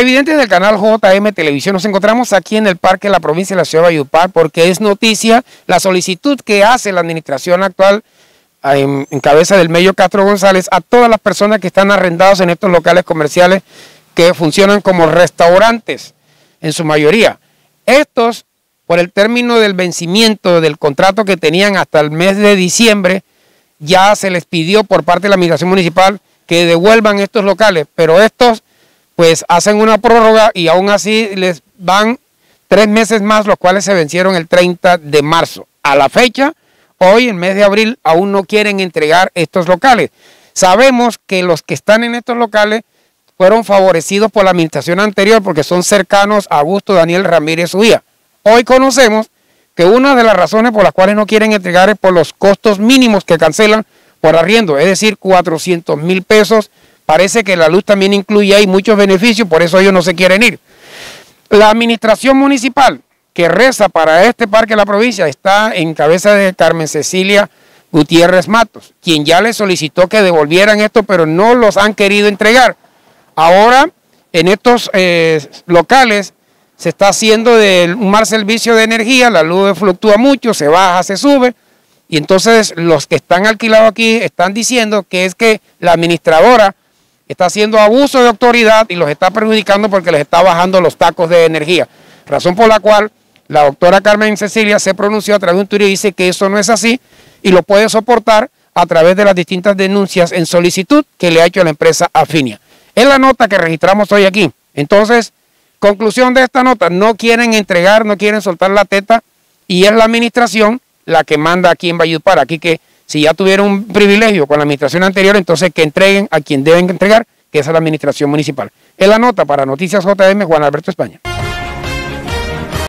Televidentes del canal JM Televisión, nos encontramos aquí en el Parque de la provincia de la ciudad de Valledupar porque es noticia la solicitud que hace la administración actual ah, en, cabeza del medio Castro González a todas las personas que están arrendados en estos locales comerciales que funcionan como restaurantes en su mayoría. Estos, por el término del vencimiento del contrato que tenían hasta el mes de diciembre, ya se les pidió por parte de la administración municipal que devuelvan estos locales, pero estos pues hacen una prórroga y aún así les van tres meses más, los cuales se vencieron el 30 de marzo. A la fecha, hoy, en mes de abril, aún no quieren entregar estos locales. Sabemos que los que están en estos locales fueron favorecidos por la administración anterior porque son cercanos a Augusto Daniel Ramírez Huía. Hoy conocemos que una de las razones por las cuales no quieren entregar es por los costos mínimos que cancelan por arriendo, es decir, 400 mil pesos Parece que la luz también incluye ahí muchos beneficios, por eso ellos no se quieren ir. La administración municipal que reza para este parque de la provincia está en cabeza de Carmen Cecilia Gutiérrez Matos, quien ya le solicitó que devolvieran esto, pero no los han querido entregar. Ahora, en estos eh, locales se está haciendo de un mal servicio de energía, la luz fluctúa mucho, se baja, se sube, y entonces los que están alquilados aquí están diciendo que es que la administradora está haciendo abuso de autoridad y los está perjudicando porque les está bajando los tacos de energía. Razón por la cual la doctora Carmen Cecilia se pronunció a través de un tuit y dice que eso no es así y lo puede soportar a través de las distintas denuncias en solicitud que le ha hecho la empresa Afinia. Es la nota que registramos hoy aquí. Entonces, conclusión de esta nota, no quieren entregar, no quieren soltar la teta y es la administración la que manda aquí en Valledupar. Aquí que si ya tuvieron un privilegio con la administración anterior, entonces que entreguen a quien deben entregar, que es a la administración municipal. Es la nota para Noticias JM, Juan Alberto España.